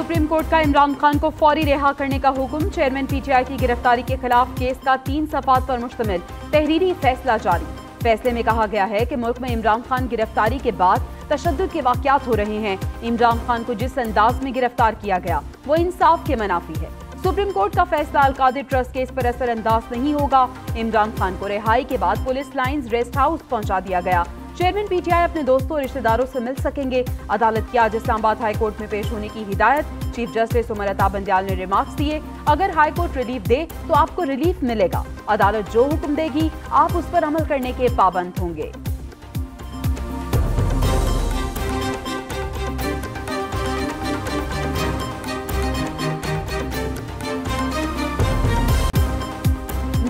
Supreme court का इमरान खान को फौरी रिहा करने का हुक्म। चेयरमैन पीटीआई की गिरफ्तारी के खिलाफ केस का तीन सफात पर मुश्तमिल। तहरीरी फैसला जारी। फैसले में कहा गया है कि मुल्क में इमरान खान गिरफ्तारी के बाद तशद के वाकत हो रहे हैं। इमरान खान को जिस अंदाज में गिरफ़्तार किया गया, वो इंसाफ के मनाफी है। सुप्रीम कोर्ट का फैसला अलकादे ट्रस्ट केस पर असर अंदाज नहीं होगा। इमरान खान को रिहाई के बाद पुलिस लाइन्स रेस्ट हाउस पहुँचा दिया गया। चेयरमैन पीटीआई अपने दोस्तों और रिश्तेदारों से मिल सकेंगे। अदालत की आज इस्लामाबाद हाईकोर्ट में पेश होने की हिदायत। चीफ जस्टिस उमर अता ने रिमार्क्स दिए। अगर हाईकोर्ट रिलीफ दे तो आपको रिलीफ मिलेगा। अदालत जो हुक्म देगी, आप उस पर अमल करने के पाबंद होंगे।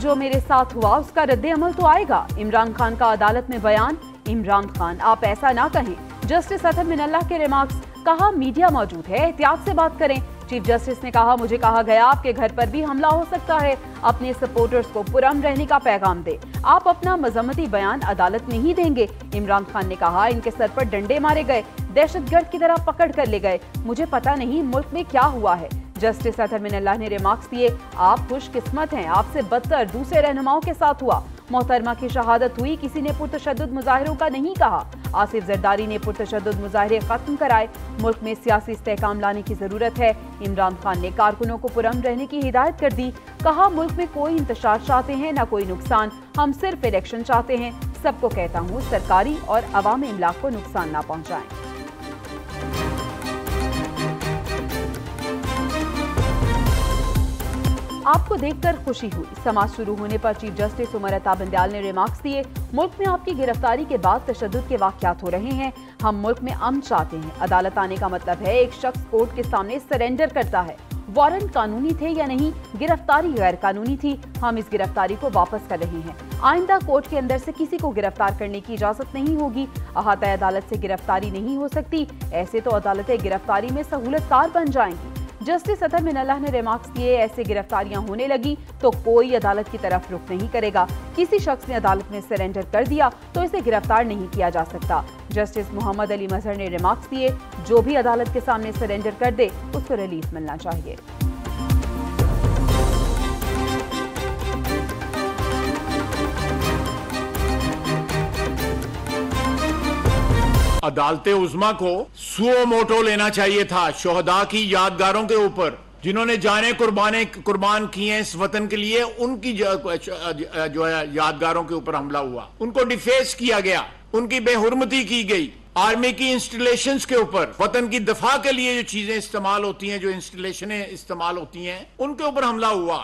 जो मेरे साथ हुआ, उसका रद्द अमल तो आएगा। इमरान खान का अदालत में बयान। इमरान खान। आप ऐसा ना कहें। जस्टिस अतम मिनल्ला के रिमार्क्स कहा मीडिया मौजूद है एहतियात से बात करें। चीफ जस्टिस ने कहा, मुझे कहा गया, आपके घर पर भी हमला हो सकता है। अपने सपोर्टर्स को पुरम रहने का पैगाम दे। आप अपना मजम्मती बयान अदालत में ही देंगे। इमरान खान ने कहा, इनके सर पर डंडे मारे गए। दहशतगर्द की तरह पकड़ कर ले गए। मुझे पता नहीं मुल्क में क्या हुआ है। जस्टिस अतर मिनल्ला ने रिमार्क्स दिए, आप खुशकिस्मत हैं। आपसे बदतर दूसरे रहनुमाओं के साथ हुआ। मोहतरमा की शहादत हुई, किसी ने पुरतशद मुजाहरों का नहीं कहा। आसिफ जरदारी ने पुरतशद मुजाहरे खत्म कराए। मुल्क में सियासी इसकाम लाने की ज़रूरत है। इमरान खान ने कारकुनों को पुरम रहने की हिदायत कर दी। कहा, मुल्क में कोई इंतज़ार चाहते हैं, न कोई नुकसान। हम सिर्फ़ इलेक्शन चाहते हैं। सबको कहता हूँ, सरकारी और अवाम इमलाक को नुकसान न पहुँचाएँ। आपको देखकर खुशी हुई। समाज शुरू होने पर चीफ जस्टिस उमर अता बंदयाल ने रिमार्क्स दिए, मुल्क में आपकी गिरफ्तारी के बाद तशद के वाकत हो रहे हैं। हम मुल्क में अमन चाहते हैं। अदालत आने का मतलब है एक शख्स कोर्ट के सामने सरेंडर करता है। वारंट कानूनी थे या नहीं, गिरफ्तारी गैर कानूनी थी। हम इस गिरफ्तारी को वापस कर रहे हैं। आइंदा कोर्ट के अंदर से किसी को गिरफ़्तार करने की इजाज़त नहीं होगी। अहाता अदालत से गिरफ्तारी नहीं हो सकती। ऐसे तो अदालतें गिरफ्तारी में सहूलतकार बन जाएँगी। जस्टिस अतर मिनल्ला ने रिमार्क्स किए ऐसे गिरफ्तारियाँ होने लगी तो कोई अदालत की तरफ़ रुख नहीं करेगा। किसी शख्स ने अदालत में सरेंडर कर दिया तो इसे गिरफ़्तार नहीं किया जा सकता। जस्टिस मोहम्मद अली मजहर ने रिमार्क्स दिए, जो भी अदालत के सामने सरेंडर कर दे, उसको रिलीफ मिलना चाहिए। अदालत उजमा को सुओ मोटो लेना चाहिए था शोहदा की यादगारों के ऊपर, जिन्होंने जाने कुर्बाने, कुर्बान किए इस वतन के लिए, उनकी जो है, यादगारों के ऊपर हमला हुआ। उनको डिफेस किया गया, उनकी बेहरमती की गई। आर्मी की इंस्टॉलेशन के ऊपर, वतन की दफ़ा के लिए जो चीज़ें इस्तेमाल होती हैं, जो इंस्टॉलेशन इस्तेमाल होती हैं, उनके ऊपर हमला हुआ।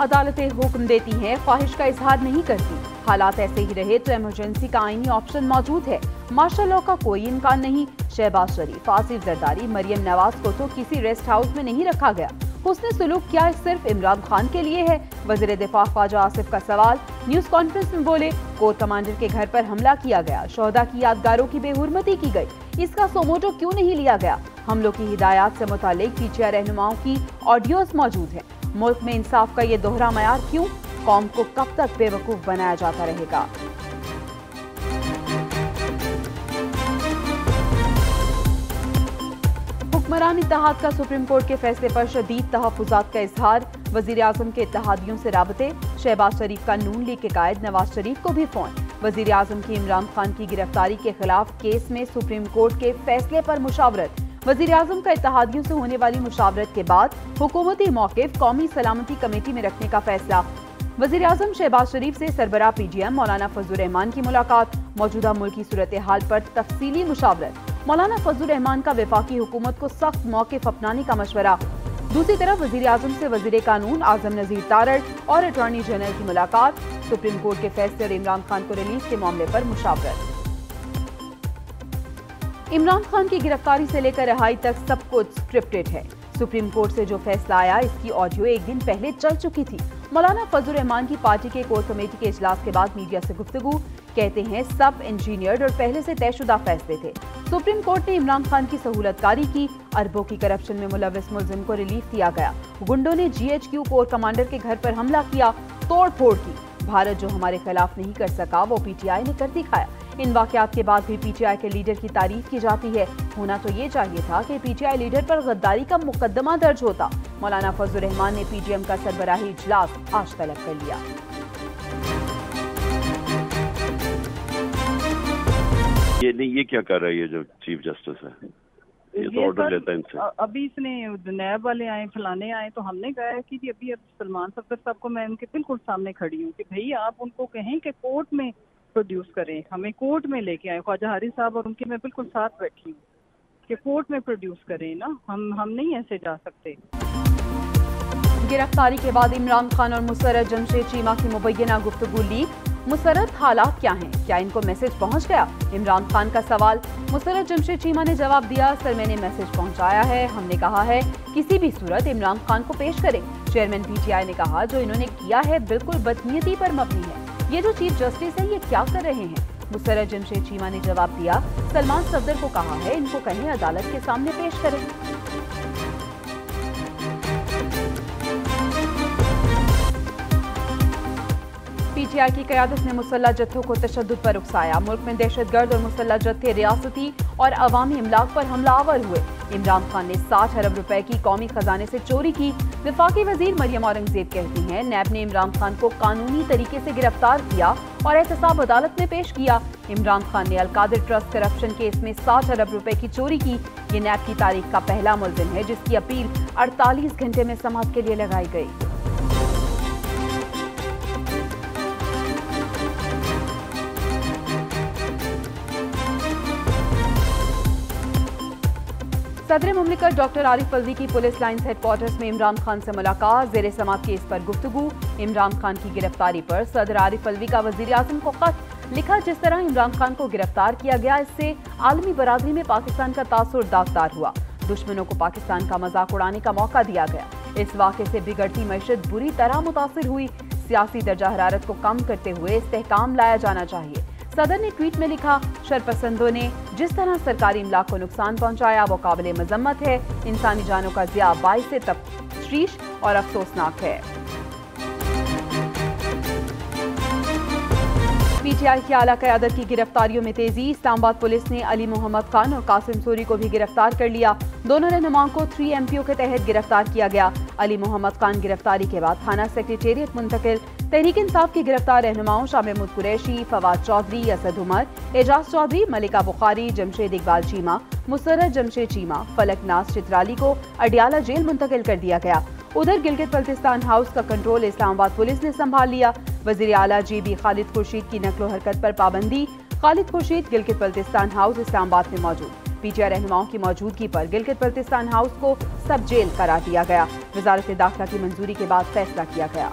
अदालतें हुक्म देती हैं, ख्वाहिश का इजहार नहीं करती। हालात ऐसे ही रहे तो इमरजेंसी का आईनी ऑप्शन मौजूद है। मार्शल लॉ का कोई इम्कान नहीं। शहबाज शरीफ आसिफ जरदारी, मरियम नवाज़ को तो किसी रेस्ट हाउस में नहीं रखा गया। उसने सुलूक क्या सिर्फ़ इमरान खान के लिए है? वज़ीर दिफा ख्वाजा आसिफ का सवाल। न्यूज़ कॉन्फ्रेंस में बोले कोर कमांडर के घर पर हमला किया गया। शोहदा की यादगारों की बेहरमती की गई। इसका सोमोटो क्यों नहीं लिया गया? हमलों की हिदायत से मुतालिक पीछे रहनुमाओं की ऑडियोज मौजूद है। मुल्क में इंसाफ का ये दोहरा मैार क्यों? कौम को कब तक बेवकूफ़ बनाया जाता रहेगा? हुक्मरान इतिहाद का सुप्रीम कोर्ट के फैसले पर शदीद तहफात का इजहार। वज़ीर आज़म के इतिहादियों से रबते। शहबाज शरीफ का नून लीग के कायद नवाज़ शरीफ को भी फ़ोन। वज़ीर आज़म की इमरान खान की गिरफ्तारी के खिलाफ केस में सुप्रीम कोर्ट के फैसले पर मुशावरत। वज़ीर आज़म का इतिहादियों से होने वाली मुशावरत के बाद हुकूमती मौकफ कौमी सलामती कमेटी में रखने का फैसला। वज़ीर अजम शहबाज शरीफ से सरबरा पी जी एम मौलाना फजल रहमान की मुलाकात। मौजूदा मुल्की सूरत हाल पर तफसीली मुशावरत। मौलाना फजल रहमान का विफाकी हुकूमत को सख्त मौके अपनाने का मशवरा। दूसरी तरफ़ वज़ीर अजम से वज़ीर कानून आज़म नजीर तारड़ और अटॉर्नी जनरल की मुलाकात। सुप्रीम कोर्ट के फैसले और इमरान खान को रिलीज़ के मामले पर मुशावरत। इमरान खान की गिरफ्तारी से लेकर रिहाई तक सब कुछ स्क्रिप्टेड है। सुप्रीम कोर्ट से जो फैसला आया, इसकी ऑडियो एक दिन पहले चल चुकी थी। मौलाना फजल रहमान की पार्टी के कोर कमेटी के इजलास के बाद मीडिया से गुफ्तगु। कहते हैं, सब इंजीनियर्ड और पहले से तयशुदा फैसले थे। सुप्रीम कोर्ट ने इमरान खान की सहूलतकारी की, अरबों की करप्शन में मुलविस मुलजिम को रिलीफ दिया गया। गुंडों ने जीएचक्यू कोर कमांडर के घर पर हमला किया तोड़ फोड़ की। भारत जो हमारे खिलाफ नहीं कर सका, वो पीटीआई ने कर दिखाया। इन वाकयात के बाद भी पीटीआई के लीडर की तारीफ़ की जाती है। होना तो ये चाहिए था कि पीटीआई लीडर पर गद्दारी का मुकदमा दर्ज होता। मौलाना फजल रहमान ने पीजीएम का सरबराही इजलास आज तलब कर लिया। ये नहीं ये क्या कर रहा है ये जो चीफ जस्टिस है? ये तो ऑर्डर लेता है इनसे। अभी इसने नैब वाले आए फलाने आए तो हमने कहा है कि अभी अब सलमान सफदर साहब को मैं उनके बिल्कुल सामने खड़ी हूँ कि भाई आप उनको कहें कि कोर्ट में प्रोड्यूस करें, हमें कोर्ट में लेके आए ख्वाजा हारी साहब और उनके मैं बिल्कुल साथ बैठी हूँ कि कोर्ट में प्रोड्यूस करें ना, हम हम नहीं ऐसे जा सकते। गिरफ्तारी के बाद इमरान खान और मुसरत जमशेद चीमा की मुबैना गुफ्तगु लीक मुसरत हालात क्या हैं? क्या इनको मैसेज पहुँच गया? इमरान खान का सवाल। मुसरत जमशेद चीमा ने जवाब दिया, सर, मैंने मैसेज पहुँचाया है। हमने कहा है, किसी भी सूरत इमरान खान को पेश करें। चेयरमैन पीटीआई ने कहा, जो इन्होंने किया है, बिल्कुल बदनीयती पर मबनी है। ये जो चीफ जस्टिस है, ये क्या कर रहे हैं? मुसरत जमशेद चीमा ने जवाब दिया, सलमान सफदर को कहा है, इनको कहीं अदालत के सामने पेश करें। पीटीआई की क्यादत ने मुसल्ला जत्थों को तशद पर उकसाया। मुल्क में दहशत गर्द और मुसल्ला जत्थे रियासती और अवामी इमलाक पर हमलावर हुए। इमरान खान ने साठ अरब रुपए की कौमी खजाने से चोरी की। विफाकी वज़ीर मरियम औरंगज़ेब कहती हैं, नैब ने इमरान खान को कानूनी तरीके से गिरफ़्तार किया और एहतसाब अदालत में पेश किया। इमरान खान ने अलकादिर ट्रस्ट करप्शन केस में साठ अरब रुपए की चोरी की। ये नैब की तारीख का पहला मुलजिम है, जिसकी अपील अड़तालीस घंटे में समाप्त के लिए लगाई गई। सदर ममलिकत डॉक्टर आरिफ अलवी की पुलिस लाइन्स हेडक्वार्टर्स में इमरान खान से मुलाकात। जेर समात केस पर गुफ्तगु। इमरान खान की गिरफ्तारी पर सदर आरिफ अलवी का वज़ीर आज़म को खत। लिखा जिस तरह इमरान खान को गिरफ़्तार किया गया, इससे आलमी बरादरी में पाकिस्तान का तासुर दागदार हुआ। दुश्मनों को पाकिस्तान का मज़ाक उड़ाने का मौका दिया गया। इस वाक़े से बिगड़ती मीशत बुरी तरह मुतासर हुई। सियासी दर्जा हरारत को कम करते हुए इस्तेकाम लाया जाना चाहिए। सदर ने ट्वीट में लिखा, शरपसंदों ने जिस तरह सरकारी इमलाक को नुकसान पहुँचाया, वो काबिल मजम्मत है। इंसानी जानों का जिया बाईस श्रीश और अफसोसनाक है। पीटीआई की आला क्यादत की गिरफ्तारियों में तेज़ी। इस्लामाबाद पुलिस ने अली मोहम्मद खान और कासिम सूरी को भी गिरफ़्तार कर लिया। दोनों रहनुमाओं को थ्री एमपीओ के तहत गिरफ़्तार किया गया। अली मोहम्मद खान गिरफ्तारी के बाद थाना सेक्रेटेरिएट मुंतकिल। तहरीक इंसाफ की गिरफ़्तार रहनुमाओं महमूद कुरैशी, फवाद चौधरी, असद उमर, एजाज चौधरी, मलिका बुखारी, जमशेद इकबाल चीमा मुसरत जमशेद चीमा, फलक नाज चित्राली को अडियाला जेल मुंतकिल कर दिया गया। उधर गिलगित बल्तिस्तान हाउस का कंट्रोल इस्लामाबाद पुलिस ने संभाल लिया। वज़ीर आला जी बी खालिद खुर्शीद की नकलो हरकत पर पाबंदी। खालिद खुर्शीद गिलगित बल्तिस्तान हाउस इस्लामाबाद में मौजूद। पीटीआई रहनुमाओं की मौजूदगी पर गिलगित बल्तिस्तान हाउस को सब जेल करार दिया गया। वजारत दाखिला की मंजूरी के बाद फैसला किया गया।